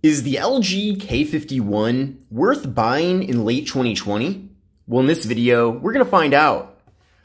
Is the LG K51 worth buying in late 2020? Well, in this video, we're gonna find out.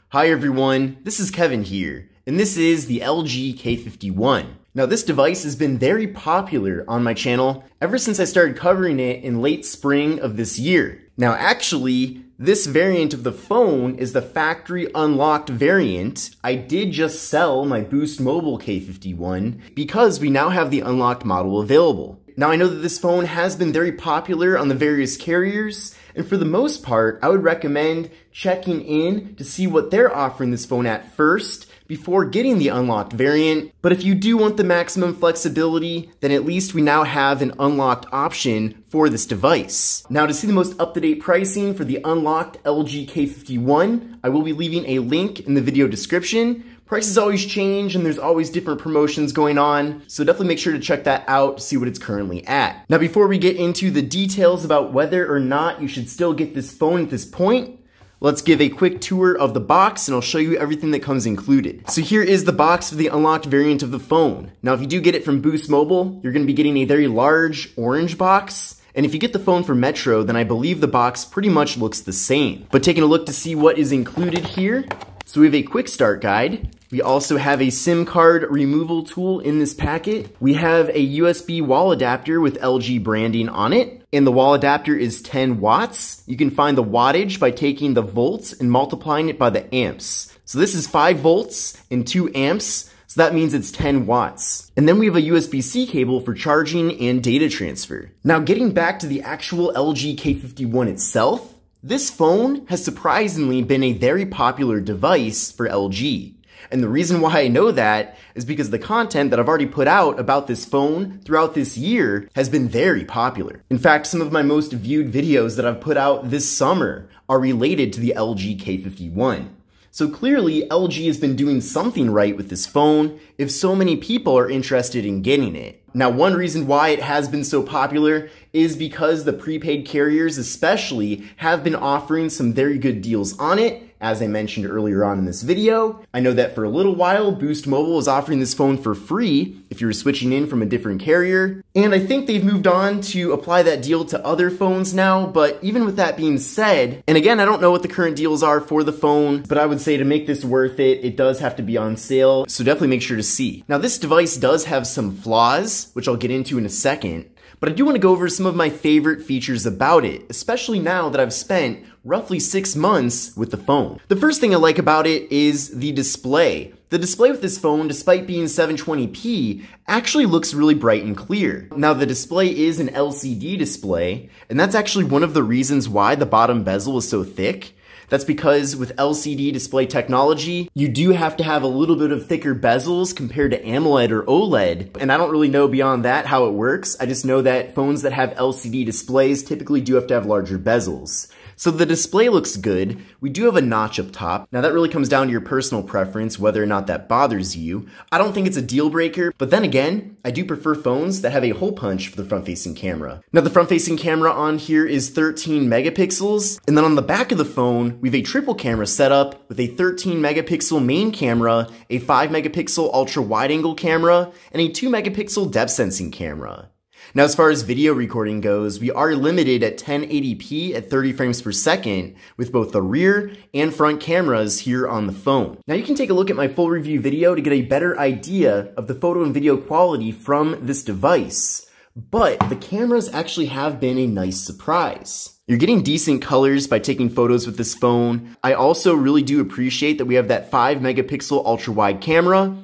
Hi everyone, this is Kevin here, and this is the LG K51. Now this device has been very popular on my channel ever since I started covering it in late spring of this year. Now actually, this variant of the phone is the factory unlocked variant. I did just sell my Boost Mobile K51 because we now have the unlocked model available. Now I know that this phone has been very popular on the various carriers, and for the most part, I would recommend checking in to see what they're offering this phone at first before getting the unlocked variant. But if you do want the maximum flexibility, then at least we now have an unlocked option for this device. Now to see the most up-to-date pricing for the unlocked LG K51, I will be leaving a link in the video description. Prices always change and there's always different promotions going on, so definitely make sure to check that out see what it's currently at. Now before we get into the details about whether or not you should still get this phone at this point, let's give a quick tour of the box and I'll show you everything that comes included. So here is the box for the unlocked variant of the phone. Now if you do get it from Boost Mobile, you're gonna be getting a very large orange box and if you get the phone from Metro, then I believe the box pretty much looks the same. But taking a look to see what is included here, so we have a quick start guide. We also have a SIM card removal tool in this packet. We have a USB wall adapter with LG branding on it. And the wall adapter is 10 watts. You can find the wattage by taking the volts and multiplying it by the amps. So this is 5 volts and 2 amps. So that means it's 10 watts. And then we have a USB-C cable for charging and data transfer. Now getting back to the actual LG K51 itself, this phone has surprisingly been a very popular device for LG. And the reason why I know that is because the content that I've already put out about this phone throughout this year has been very popular. In fact, some of my most viewed videos that I've put out this summer are related to the LG K51. So clearly, LG has been doing something right with this phone if so many people are interested in getting it. Now, one reason why it has been so popular is because the prepaid carriers especially have been offering some very good deals on it as I mentioned earlier on in this video. I know that for a little while, Boost Mobile is offering this phone for free if you're switching in from a different carrier. And I think they've moved on to apply that deal to other phones now, but even with that being said, and again, I don't know what the current deals are for the phone, but I would say to make this worth it, it does have to be on sale, so definitely make sure to see. Now this device does have some flaws, which I'll get into in a second, but I do want to go over some of my favorite features about it, especially now that I've spent roughly six months with the phone. The first thing I like about it is the display. The display with this phone, despite being 720p, actually looks really bright and clear. Now the display is an LCD display, and that's actually one of the reasons why the bottom bezel is so thick. That's because with LCD display technology, you do have to have a little bit of thicker bezels compared to AMOLED or OLED. And I don't really know beyond that how it works. I just know that phones that have LCD displays typically do have to have larger bezels. So the display looks good. We do have a notch up top. Now that really comes down to your personal preference, whether or not that bothers you. I don't think it's a deal breaker, but then again, I do prefer phones that have a hole punch for the front facing camera. Now the front facing camera on here is 13 megapixels, and then on the back of the phone, we have a triple camera setup with a 13 megapixel main camera, a 5 megapixel ultra wide angle camera, and a 2 megapixel depth sensing camera. Now, as far as video recording goes, we are limited at 1080p at 30 frames per second with both the rear and front cameras here on the phone. Now, you can take a look at my full review video to get a better idea of the photo and video quality from this device. But the cameras actually have been a nice surprise. You're getting decent colors by taking photos with this phone. I also really do appreciate that we have that 5 megapixel ultra wide camera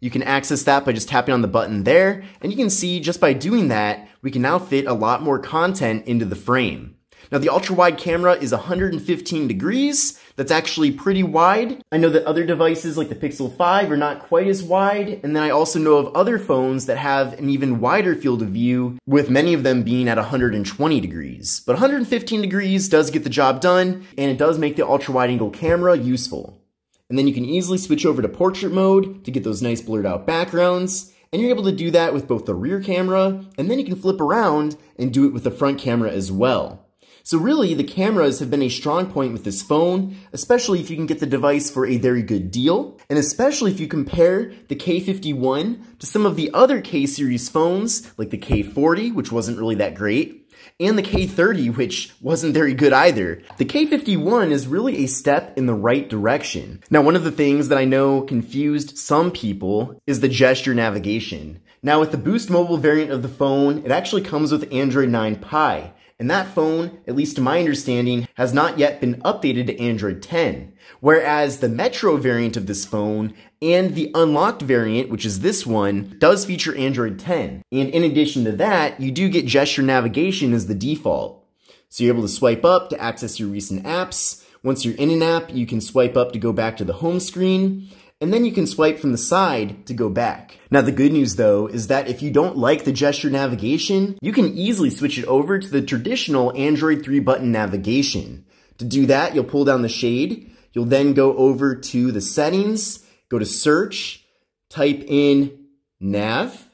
you can access that by just tapping on the button there, and you can see just by doing that, we can now fit a lot more content into the frame. Now the ultra wide camera is 115 degrees. That's actually pretty wide. I know that other devices like the Pixel 5 are not quite as wide. And then I also know of other phones that have an even wider field of view with many of them being at 120 degrees. But 115 degrees does get the job done and it does make the ultra wide angle camera useful. And then you can easily switch over to portrait mode to get those nice blurred out backgrounds. And you're able to do that with both the rear camera, and then you can flip around and do it with the front camera as well. So really, the cameras have been a strong point with this phone, especially if you can get the device for a very good deal, and especially if you compare the K51 to some of the other K-series phones, like the K40, which wasn't really that great, and the K30, which wasn't very good either. The K51 is really a step in the right direction. Now, one of the things that I know confused some people is the gesture navigation. Now, with the Boost Mobile variant of the phone, it actually comes with Android 9 Pie, and that phone, at least to my understanding, has not yet been updated to Android 10. Whereas the Metro variant of this phone and the unlocked variant, which is this one, does feature Android 10. And in addition to that, you do get gesture navigation as the default. So you're able to swipe up to access your recent apps. Once you're in an app, you can swipe up to go back to the home screen and then you can swipe from the side to go back. Now the good news though is that if you don't like the gesture navigation, you can easily switch it over to the traditional Android 3 button navigation. To do that, you'll pull down the shade, you'll then go over to the settings, go to search, type in nav,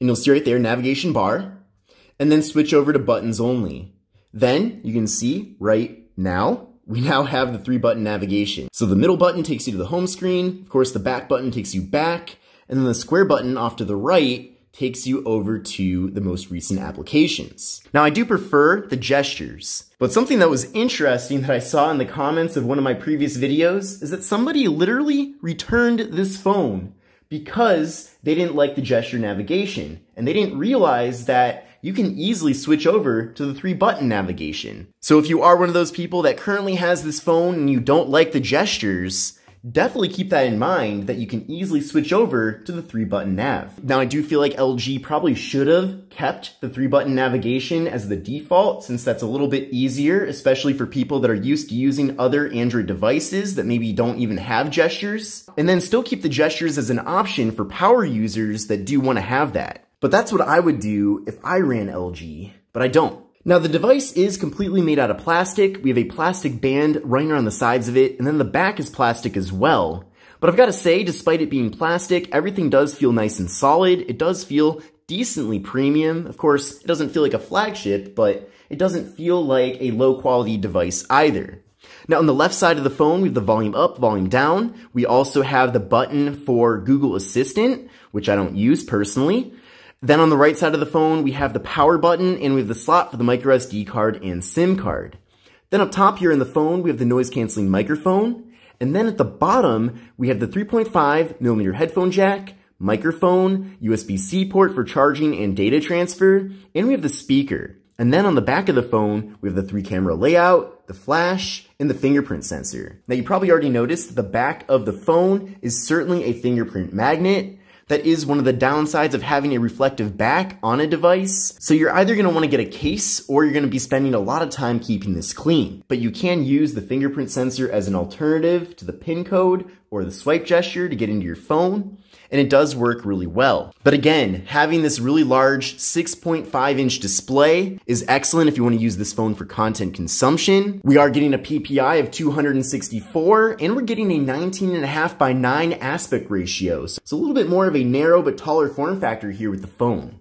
and you'll see right there navigation bar, and then switch over to buttons only. Then you can see right now, we now have the three button navigation. So the middle button takes you to the home screen, of course the back button takes you back, and then the square button off to the right takes you over to the most recent applications. Now I do prefer the gestures, but something that was interesting that I saw in the comments of one of my previous videos is that somebody literally returned this phone because they didn't like the gesture navigation and they didn't realize that you can easily switch over to the three button navigation. So if you are one of those people that currently has this phone and you don't like the gestures, definitely keep that in mind that you can easily switch over to the three button nav. Now I do feel like LG probably should have kept the three button navigation as the default since that's a little bit easier, especially for people that are used to using other Android devices that maybe don't even have gestures. And then still keep the gestures as an option for power users that do want to have that. But that's what I would do if I ran LG, but I don't. Now the device is completely made out of plastic. We have a plastic band running around the sides of it, and then the back is plastic as well. But I've got to say, despite it being plastic, everything does feel nice and solid. It does feel decently premium. Of course, it doesn't feel like a flagship, but it doesn't feel like a low quality device either. Now on the left side of the phone, we have the volume up, volume down. We also have the button for Google Assistant, which I don't use personally. Then on the right side of the phone, we have the power button and we have the slot for the micro SD card and SIM card. Then up top here in the phone, we have the noise canceling microphone. And then at the bottom, we have the 3.5 millimeter headphone jack, microphone, USB-C port for charging and data transfer, and we have the speaker. And then on the back of the phone, we have the three camera layout, the flash, and the fingerprint sensor. Now you probably already noticed that the back of the phone is certainly a fingerprint magnet, that is one of the downsides of having a reflective back on a device. So you're either going to want to get a case or you're going to be spending a lot of time keeping this clean. But you can use the fingerprint sensor as an alternative to the pin code or the swipe gesture to get into your phone and it does work really well. But again, having this really large 6.5 inch display is excellent if you want to use this phone for content consumption. We are getting a PPI of 264 and we're getting a 19.5 by 9 aspect ratio. So it's a little bit more of a narrow but taller form factor here with the phone.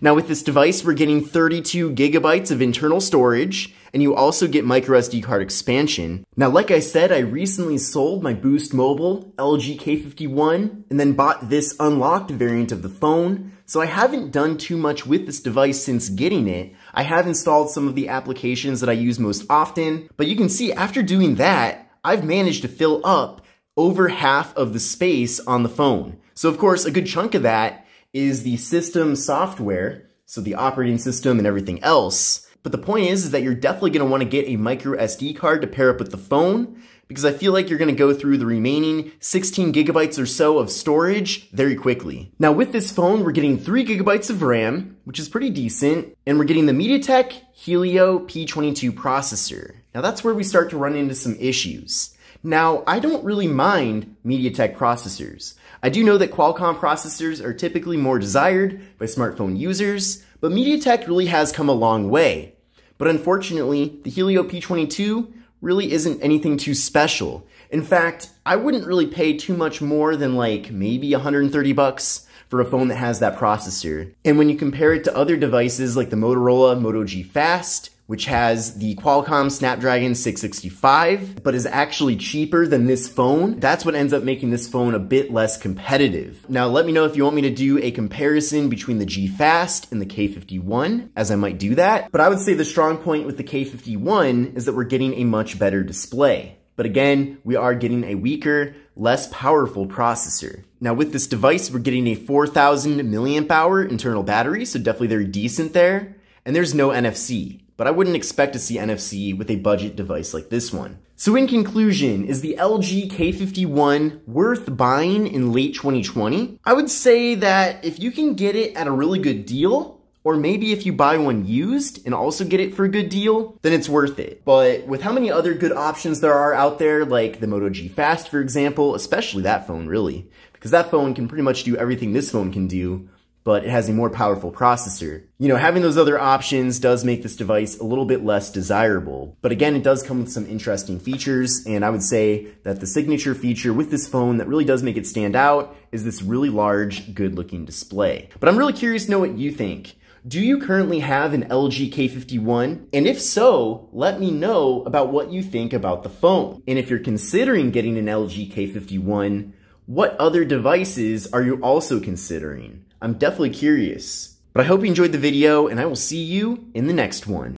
Now with this device, we're getting 32 gigabytes of internal storage, and you also get microSD card expansion. Now, like I said, I recently sold my Boost Mobile LG K51 and then bought this unlocked variant of the phone, so I haven't done too much with this device since getting it. I have installed some of the applications that I use most often, but you can see after doing that, I've managed to fill up over half of the space on the phone. So of course, a good chunk of that is the system software, so the operating system and everything else. But the point is, is that you're definitely going to want to get a micro SD card to pair up with the phone because I feel like you're going to go through the remaining 16 gigabytes or so of storage very quickly. Now with this phone, we're getting 3 gigabytes of RAM, which is pretty decent, and we're getting the MediaTek Helio P22 processor. Now that's where we start to run into some issues. Now, I don't really mind MediaTek processors. I do know that Qualcomm processors are typically more desired by smartphone users, but MediaTek really has come a long way. But unfortunately, the Helio P22 really isn't anything too special. In fact, I wouldn't really pay too much more than like maybe 130 bucks for a phone that has that processor. And when you compare it to other devices like the Motorola Moto G Fast, which has the Qualcomm Snapdragon 665, but is actually cheaper than this phone. That's what ends up making this phone a bit less competitive. Now, let me know if you want me to do a comparison between the G Fast and the K51, as I might do that. But I would say the strong point with the K51 is that we're getting a much better display. But again, we are getting a weaker, less powerful processor. Now with this device, we're getting a 4000 milliamp hour internal battery, so definitely very decent there. And there's no NFC, but I wouldn't expect to see NFC with a budget device like this one. So in conclusion, is the LG K51 worth buying in late 2020? I would say that if you can get it at a really good deal, or maybe if you buy one used and also get it for a good deal, then it's worth it. But with how many other good options there are out there, like the Moto G Fast, for example, especially that phone, really, because that phone can pretty much do everything this phone can do, but it has a more powerful processor. You know, having those other options does make this device a little bit less desirable. But again, it does come with some interesting features, and I would say that the signature feature with this phone that really does make it stand out is this really large, good-looking display. But I'm really curious to know what you think. Do you currently have an LG K51? And if so, let me know about what you think about the phone. And if you're considering getting an LG K51, what other devices are you also considering? I'm definitely curious. But I hope you enjoyed the video and I will see you in the next one.